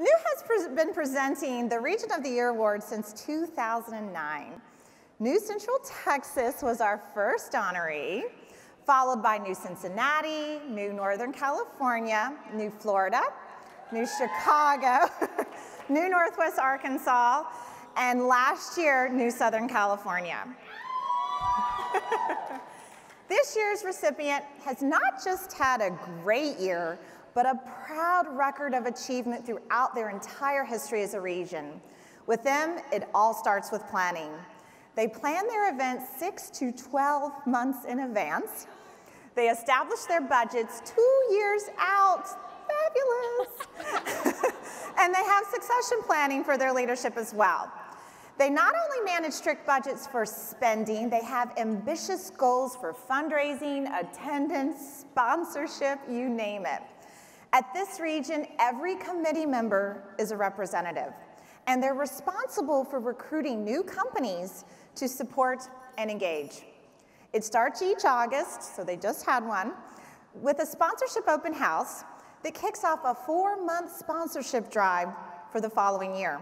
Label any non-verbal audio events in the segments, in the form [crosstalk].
New has pre been presenting the Region of the Year Award since 2009. New Central Texas was our first honoree, followed by New Cincinnati, New Northern California, New Florida, New Chicago, [laughs] New Northwest Arkansas, and last year, New Southern California. [laughs] this year's recipient has not just had a great year, but a proud record of achievement throughout their entire history as a region. With them, it all starts with planning. They plan their events six to 12 months in advance. They establish their budgets two years out. Fabulous. [laughs] and they have succession planning for their leadership as well. They not only manage strict budgets for spending, they have ambitious goals for fundraising, attendance, sponsorship, you name it. At this region, every committee member is a representative, and they're responsible for recruiting new companies to support and engage. It starts each August, so they just had one, with a sponsorship open house that kicks off a four-month sponsorship drive for the following year.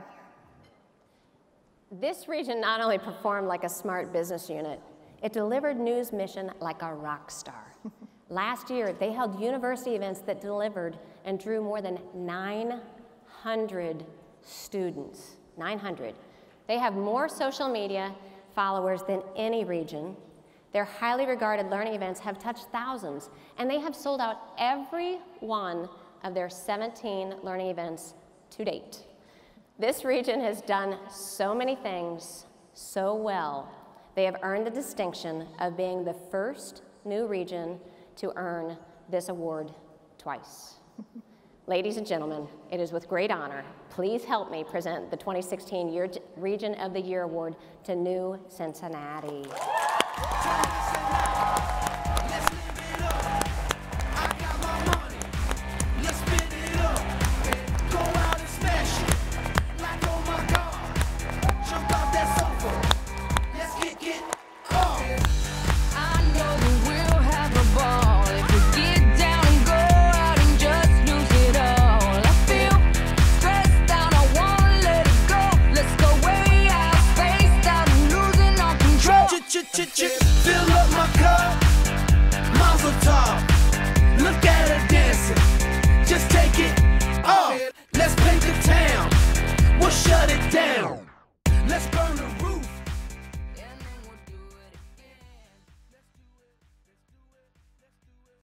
This region not only performed like a smart business unit, it delivered news mission like a rock star. [laughs] Last year, they held university events that delivered and drew more than 900 students. 900. They have more social media followers than any region. Their highly regarded learning events have touched thousands, and they have sold out every one of their 17 learning events to date. This region has done so many things so well, they have earned the distinction of being the first new region to earn this award twice. [laughs] Ladies and gentlemen, it is with great honor. Please help me present the 2016 Year Region of the Year Award to New Cincinnati.